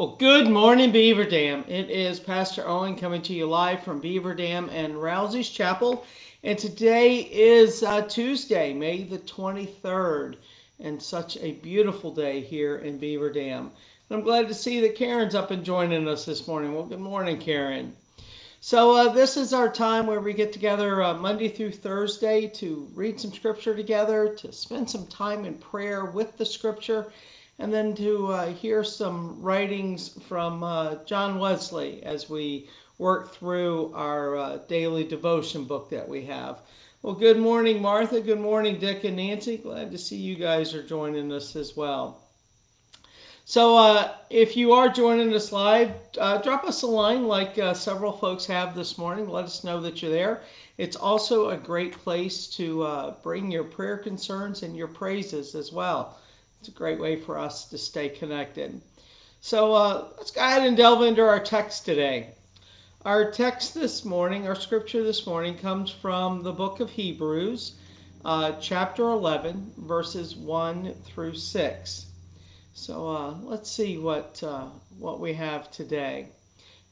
Well, good morning, Beaver Dam. It is Pastor Owen coming to you live from Beaver Dam and Rousey's Chapel. And today is uh, Tuesday, May the 23rd, and such a beautiful day here in Beaver Dam. And I'm glad to see that Karen's up and joining us this morning. Well, good morning, Karen. So, uh, this is our time where we get together uh, Monday through Thursday to read some scripture together, to spend some time in prayer with the scripture and then to uh, hear some writings from uh, John Wesley as we work through our uh, daily devotion book that we have. Well, good morning, Martha. Good morning, Dick and Nancy. Glad to see you guys are joining us as well. So, uh, if you are joining us live, uh, drop us a line like uh, several folks have this morning. Let us know that you're there. It's also a great place to bring your prayer concerns and your praises as well. It's a great way for us to stay connected. So uh, let's go ahead and delve into our text today. Our text this morning, our scripture this morning, comes from the book of Hebrews, uh, chapter 11, verses 1 through 6. So uh, let's see what, uh, what we have today.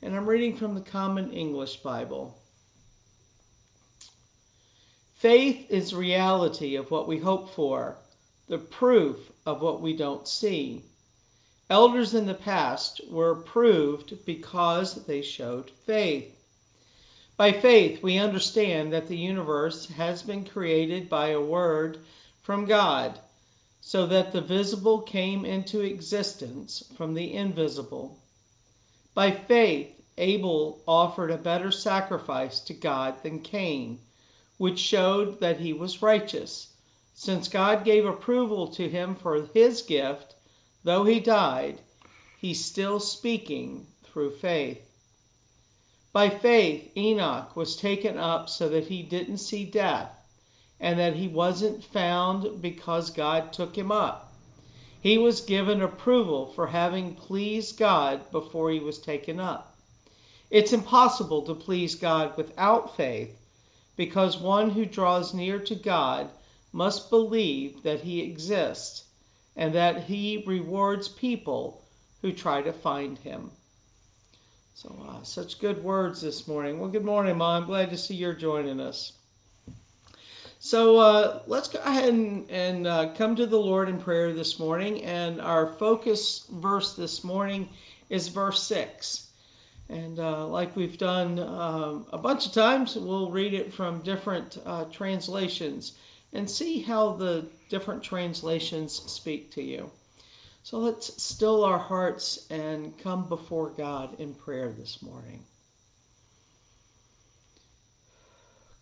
And I'm reading from the Common English Bible. Faith is reality of what we hope for the proof of what we don't see. Elders in the past were approved because they showed faith. By faith, we understand that the universe has been created by a word from God, so that the visible came into existence from the invisible. By faith, Abel offered a better sacrifice to God than Cain, which showed that he was righteous since God gave approval to him for his gift, though he died, he's still speaking through faith. By faith, Enoch was taken up so that he didn't see death, and that he wasn't found because God took him up. He was given approval for having pleased God before he was taken up. It's impossible to please God without faith, because one who draws near to God must believe that he exists and that he rewards people who try to find him. So, uh, such good words this morning. Well, good morning, Mom. Glad to see you're joining us. So, uh, let's go ahead and, and uh, come to the Lord in prayer this morning. And our focus verse this morning is verse 6. And uh, like we've done um, a bunch of times, we'll read it from different uh, translations and see how the different translations speak to you. So let's still our hearts and come before God in prayer this morning.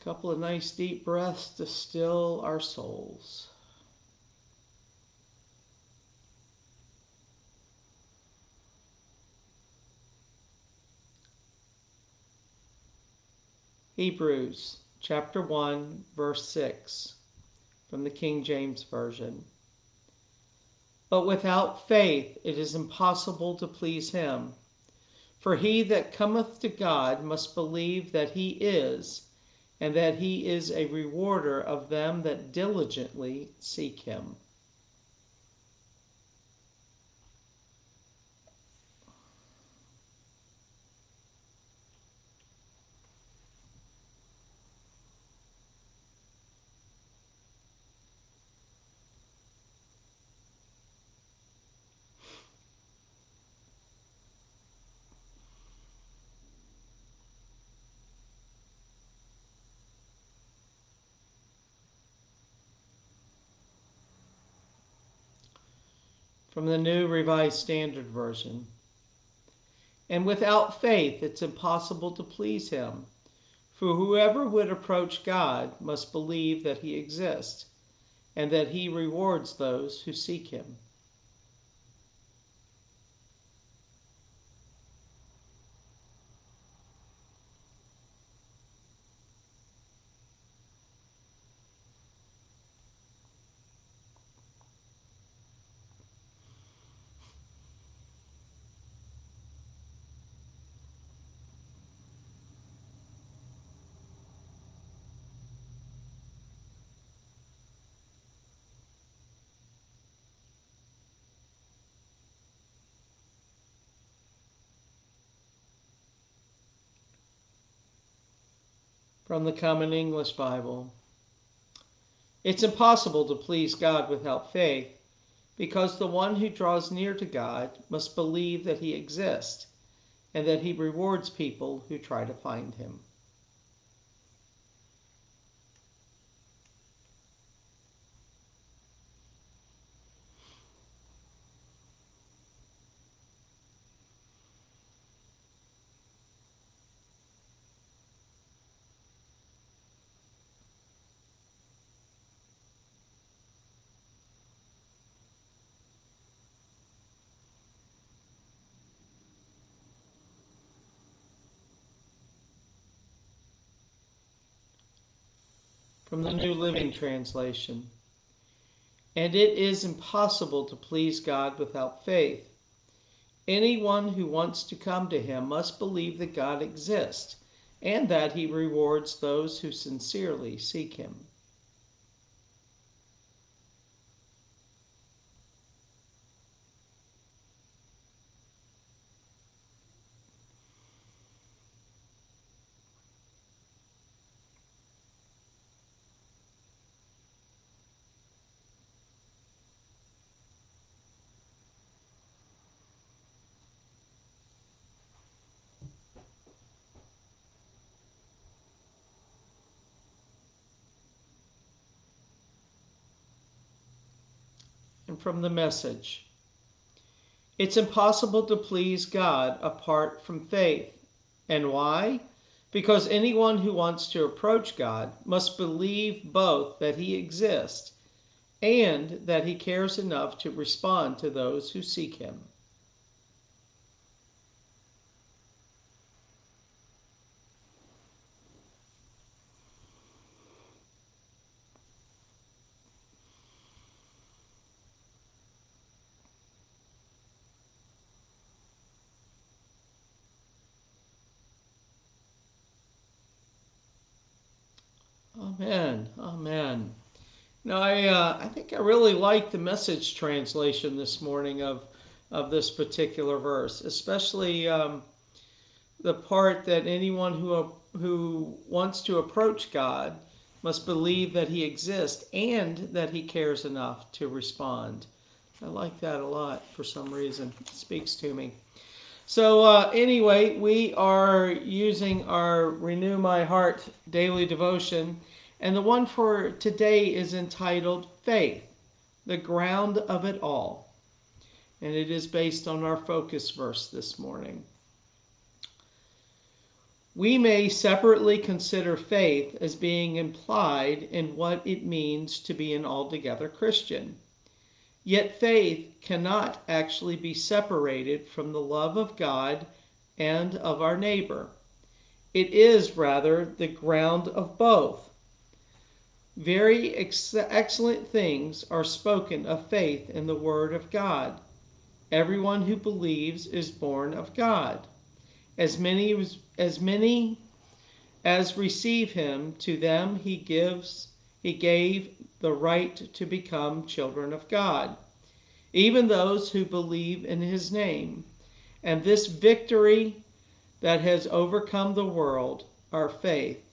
A couple of nice deep breaths to still our souls. Hebrews chapter 1 verse 6 from the King James Version. But without faith it is impossible to please him. For he that cometh to God must believe that he is, and that he is a rewarder of them that diligently seek him. From the New Revised Standard Version. And without faith, it's impossible to please him. For whoever would approach God must believe that he exists, and that he rewards those who seek him. From the Common English Bible. It's impossible to please God without faith, because the one who draws near to God must believe that he exists and that he rewards people who try to find him. From the New Living Translation. And it is impossible to please God without faith. Anyone who wants to come to Him must believe that God exists and that He rewards those who sincerely seek Him. From the message. It's impossible to please God apart from faith. And why? Because anyone who wants to approach God must believe both that He exists and that He cares enough to respond to those who seek Him. Amen. Amen. Now, I uh, I think I really like the message translation this morning of of this particular verse, especially um, the part that anyone who who wants to approach God must believe that He exists and that He cares enough to respond. I like that a lot for some reason. It speaks to me. So, uh, anyway, we are using our Renew My Heart daily devotion, and the one for today is entitled Faith, the Ground of It All. And it is based on our focus verse this morning. We may separately consider faith as being implied in what it means to be an altogether Christian. Yet faith cannot actually be separated from the love of God and of our neighbor. It is rather the ground of both. Very ex- excellent things are spoken of faith in the Word of God. Everyone who believes is born of God. As many as, as many as receive him, to them he gives he gave the right to become children of God, even those who believe in his name. And this victory that has overcome the world, our faith.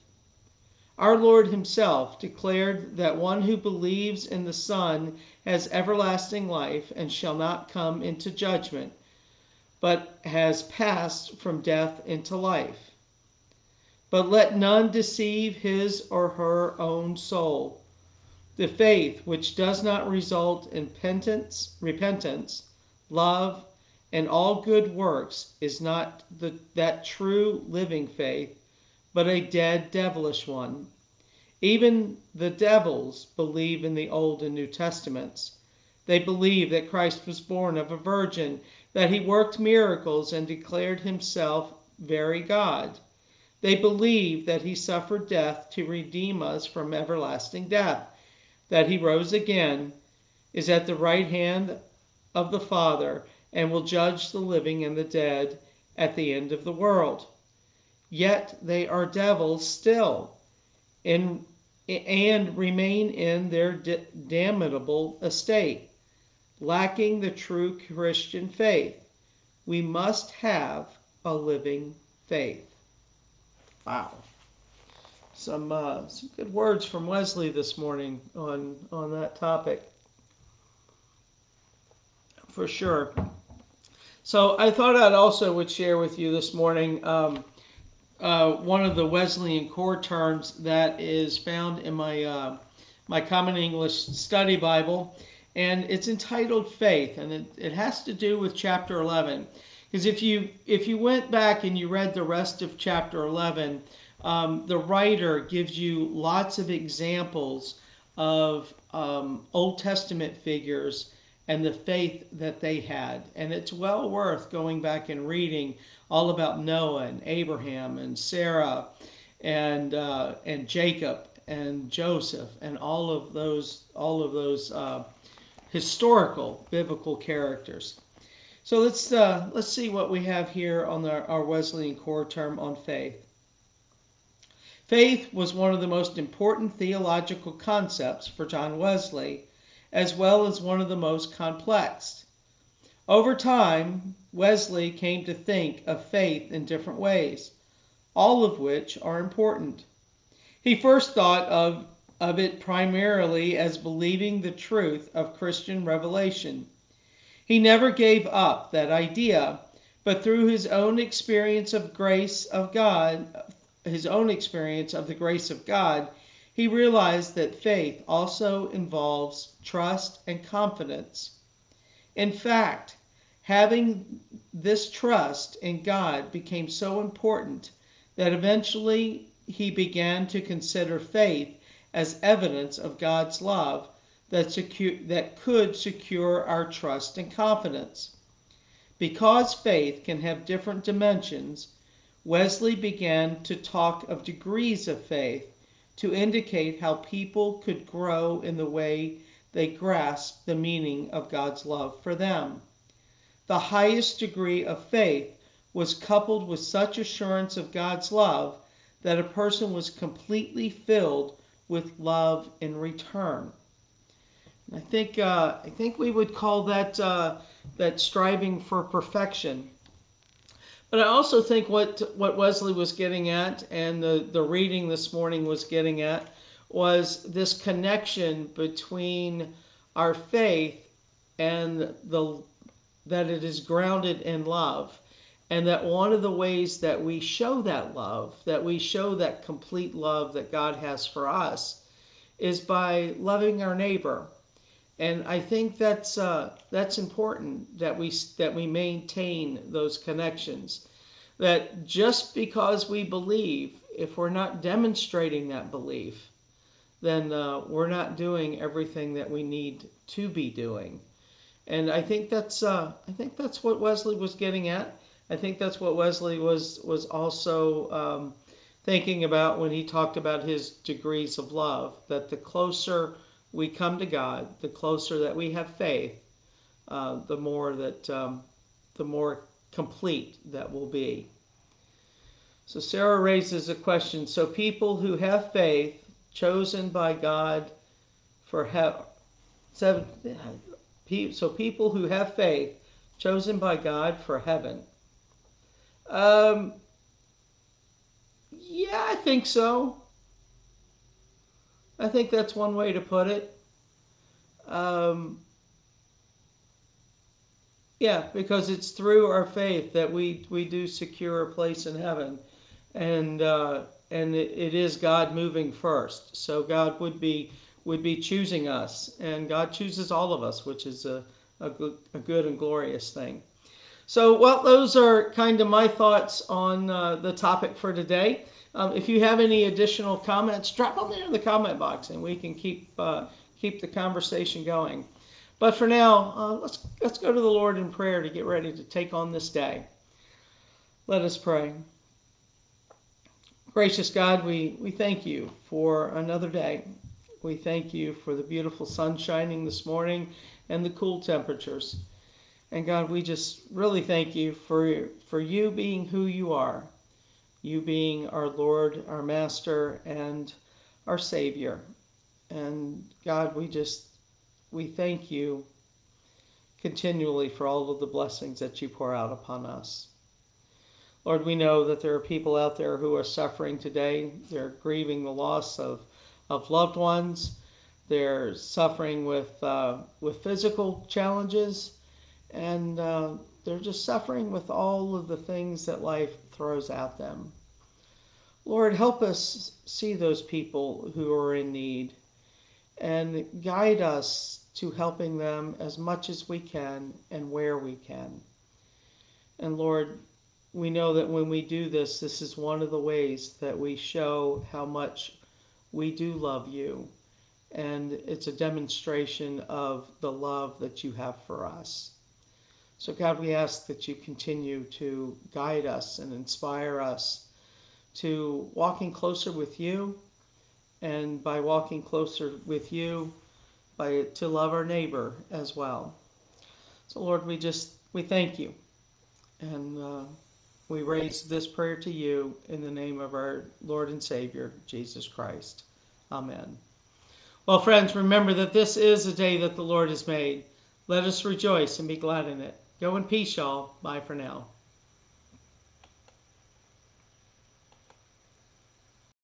Our Lord himself declared that one who believes in the Son has everlasting life and shall not come into judgment, but has passed from death into life. But let none deceive his or her own soul. The faith which does not result in penance, repentance, love, and all good works is not the, that true living faith, but a dead devilish one. Even the devils believe in the Old and New Testaments. They believe that Christ was born of a virgin, that he worked miracles and declared himself very God. They believe that he suffered death to redeem us from everlasting death, that he rose again, is at the right hand of the Father, and will judge the living and the dead at the end of the world. Yet they are devils still, in, and remain in their damnable estate, lacking the true Christian faith. We must have a living faith. Wow. some uh, some good words from Wesley this morning on on that topic, for sure. So I thought I'd also would share with you this morning um, uh, one of the Wesleyan core terms that is found in my uh, my Common English Study Bible, and it's entitled Faith, and it, it has to do with chapter 11. Because if you if you went back and you read the rest of chapter 11, um, the writer gives you lots of examples of um, Old Testament figures and the faith that they had. And it's well worth going back and reading all about Noah and Abraham and Sarah and uh, and Jacob and Joseph and all of those all of those uh, historical biblical characters. So let's uh, let's see what we have here on the, our Wesleyan core term on faith. Faith was one of the most important theological concepts for John Wesley, as well as one of the most complex. Over time, Wesley came to think of faith in different ways, all of which are important. He first thought of, of it primarily as believing the truth of Christian revelation. He never gave up that idea, but through his own experience of grace of God, his own experience of the grace of God, he realized that faith also involves trust and confidence. In fact, having this trust in God became so important that eventually he began to consider faith as evidence of God's love that, secure, that could secure our trust and confidence. Because faith can have different dimensions, Wesley began to talk of degrees of faith to indicate how people could grow in the way they grasp the meaning of God's love for them. The highest degree of faith was coupled with such assurance of God's love that a person was completely filled with love in return. I think uh, I think we would call that uh, that striving for perfection. But I also think what what Wesley was getting at, and the, the reading this morning was getting at, was this connection between our faith and the that it is grounded in love. And that one of the ways that we show that love, that we show that complete love that God has for us, is by loving our neighbor. And I think that's uh, that's important that we that we maintain those connections that just because we believe, if we're not demonstrating that belief, then uh, we're not doing everything that we need to be doing. And I think that's uh, I think that's what Wesley was getting at. I think that's what Wesley was was also um, thinking about when he talked about his degrees of love. That the closer we come to God, the closer that we have faith, uh, the more that um, the more complete that will be. So Sarah raises a question. So people who have faith, chosen by God for heaven, so people who have faith, chosen by God for heaven. Um, yeah, I think so. I think that's one way to put it. Um, yeah, because it's through our faith that we, we do secure a place in heaven. And, uh, and it, it is God moving first. So God would be, would be choosing us. And God chooses all of us, which is a, a, good, a good and glorious thing. So, well, those are kind of my thoughts on uh, the topic for today. Um, if you have any additional comments, drop them there in the comment box, and we can keep uh, keep the conversation going. But for now, uh, let's, let's go to the Lord in prayer to get ready to take on this day. Let us pray. Gracious God, we, we thank you for another day. We thank you for the beautiful sun shining this morning and the cool temperatures. And God, we just really thank you for, for you being who you are, you being our Lord, our Master, and our Savior. And God, we just we thank you continually for all of the blessings that you pour out upon us. Lord, we know that there are people out there who are suffering today. They're grieving the loss of, of loved ones. They're suffering with, uh, with physical challenges. And uh, they're just suffering with all of the things that life throws at them. Lord, help us see those people who are in need and guide us to helping them as much as we can and where we can. And Lord, we know that when we do this, this is one of the ways that we show how much we do love you. And it's a demonstration of the love that you have for us. So, God, we ask that you continue to guide us and inspire us to walking closer with you, and by walking closer with you, by to love our neighbor as well. So, Lord, we just we thank you, and uh, we raise this prayer to you in the name of our Lord and Savior Jesus Christ. Amen. Well, friends, remember that this is a day that the Lord has made. Let us rejoice and be glad in it. Go in peace, y'all. Bye for now.